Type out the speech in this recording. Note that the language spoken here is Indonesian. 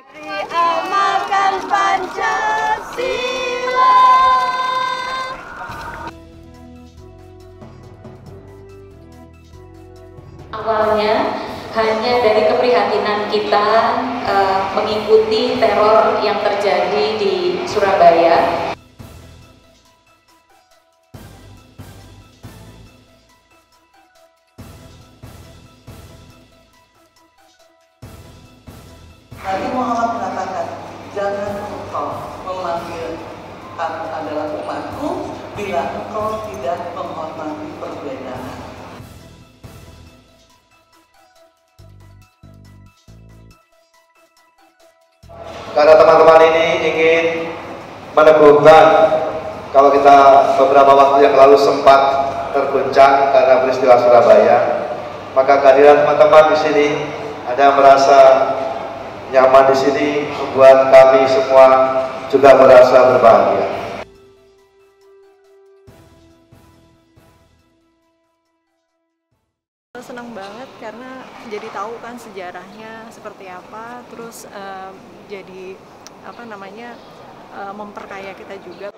Amalkan Pancasila. Awalnya hanya dari keprihatinan kita uh, mengikuti teror yang terjadi di Surabaya. Nabi Muhammad mengatakan, jangan engkau memanggil aku adalah umatku bila engkau tidak menghormati perbedaan. Karena teman-teman ini ingin meneguhkan kalau kita beberapa waktu yang lalu sempat terguncang karena peristiwa Surabaya, maka kehadiran teman-teman di sini ada merasa nyaman di sini membuat kami semua juga merasa berbahagia. senang banget karena jadi tahu kan sejarahnya seperti apa terus uh, jadi apa namanya uh, memperkaya kita juga